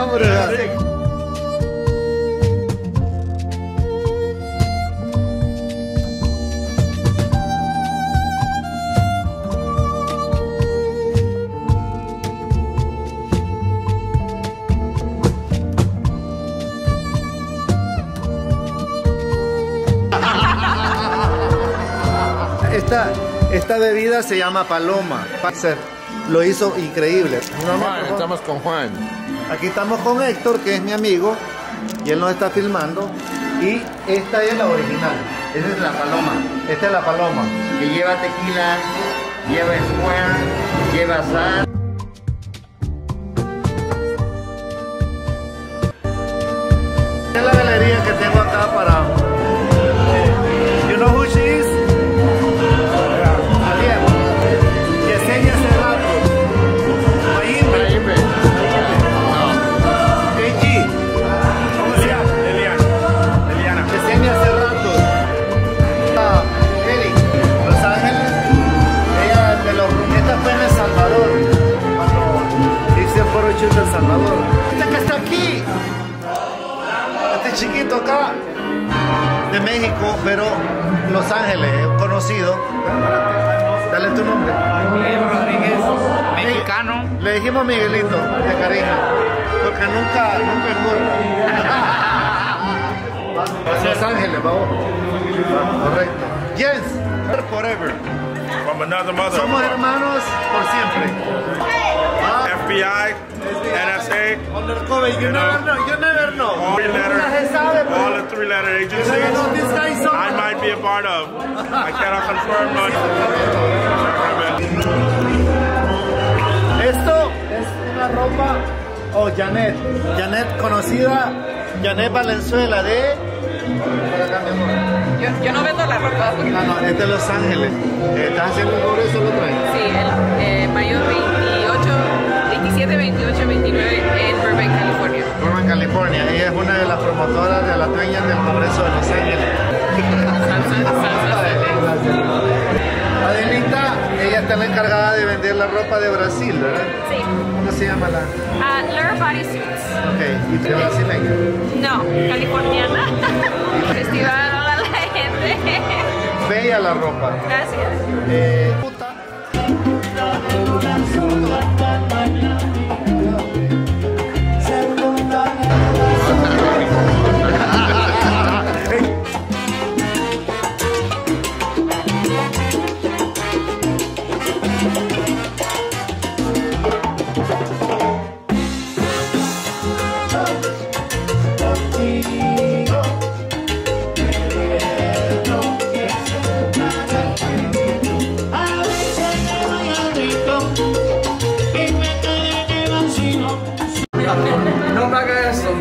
Esta, esta bebida se llama Paloma. Lo hizo increíble. Juan, estamos con Juan. Aquí estamos con Héctor, que es mi amigo, y él nos está filmando. Y esta es la original. Esa es la paloma. Esta es la paloma. que lleva tequila, lleva square, lleva sal. Esta es la galería que tengo acá para. Este chiquito acá. De México, pero Los Ángeles, conocido. Dale tu nombre. Miguel Rodríguez, mexicano. Le dijimos Miguelito, de cariño. Porque nunca, nunca engorda. Los Ángeles, vamos. Correcto. Jens, forever. From another mother. Somos hermanos por siempre. FBI, NSA, undercover, you never know. You never know. All three letter, pero- all the three letter agencies. I might be a part of. I cannot confirm none. Esto es una ropa, oh, Janet, Janet conocida, Janet Valenzuela de... Yo, yo no vendo la ropa. No, no, es de Los Ángeles. Eh, ¿Estás haciendo un sobre eso lo traes? Sí, el eh, mayo 28, 27, 28, 29 en Burbank, California. Burbank, California. Ella es una de las promotoras de las dueñas del Congreso de Los Ángeles. Adelita, ella está la encargada de vender la ropa de Brasil, ¿verdad? Sí. ¿Cómo se llama la? Ah, Lure Body Suits. Ok, y de brasileña. No, californiana. Festival, hola la gente. Bella la ropa. Gracias. Eh, puta.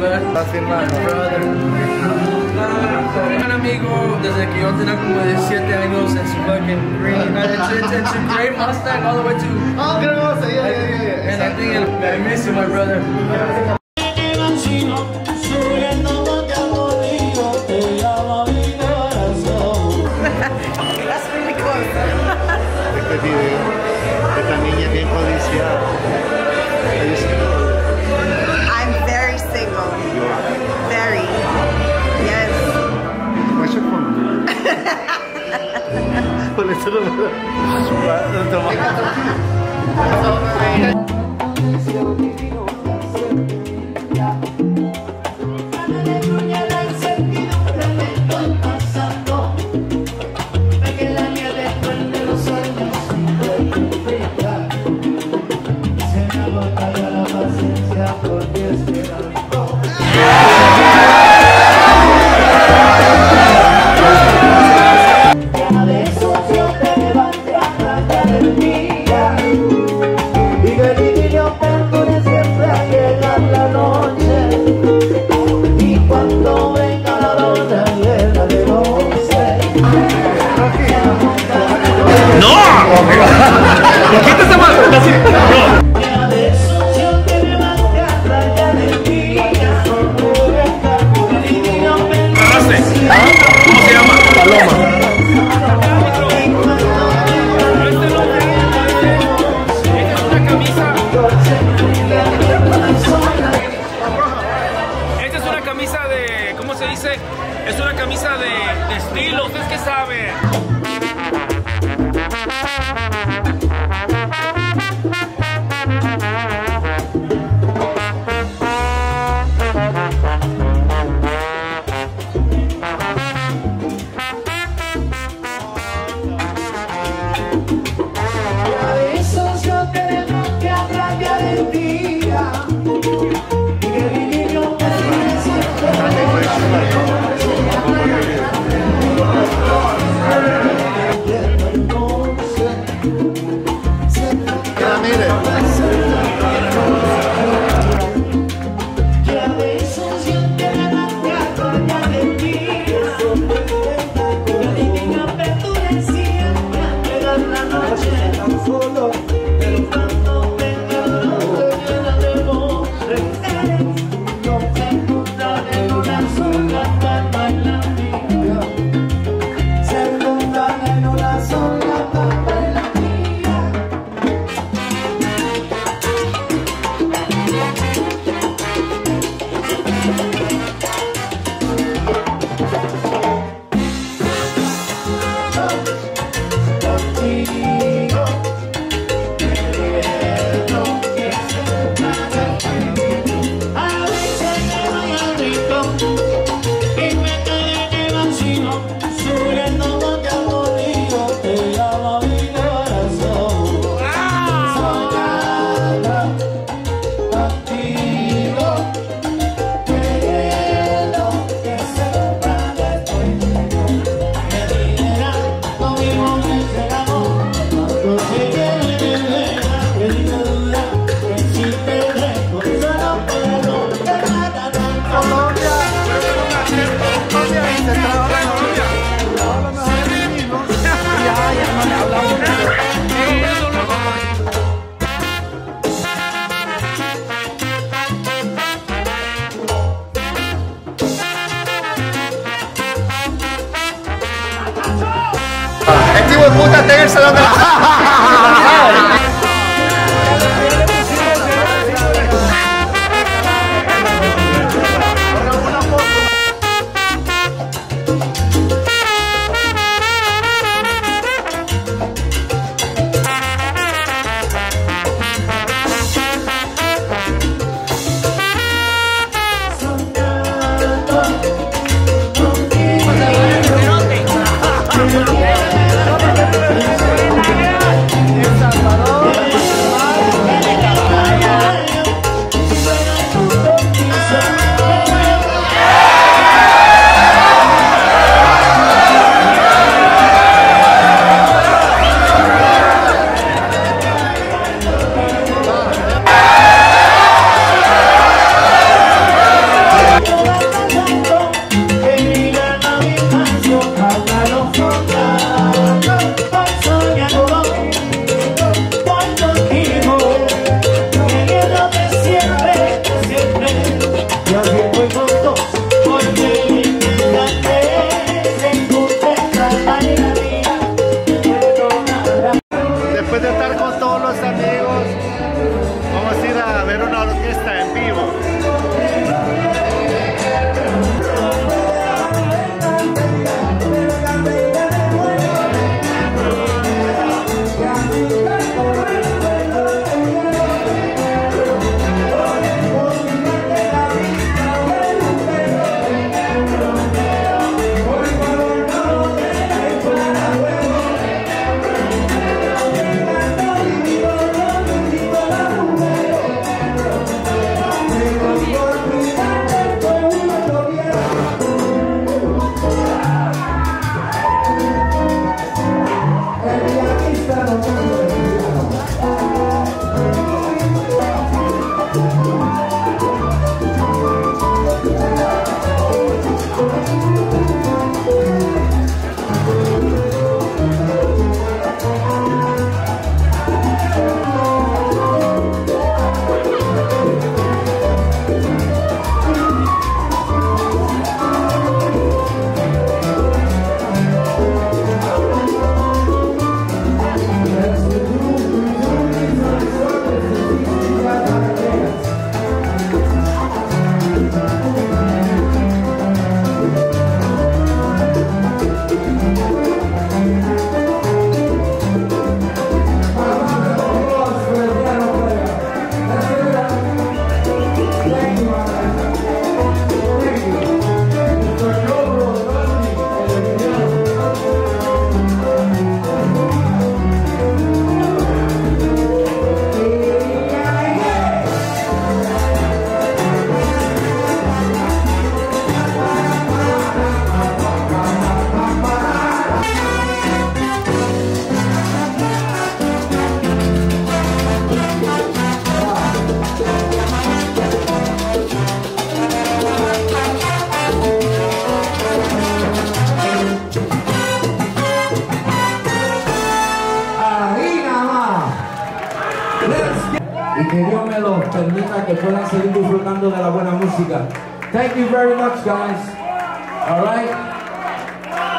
Hagas eso, man. Estás firmando. Un amigo desde que yo tenía como 17 años en su fucking green. It's, a great Mustang all the way to. Ah, creo que vamos a ir, ya, ya, ya. And I think I miss you, my brother. Por eso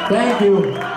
Thank you.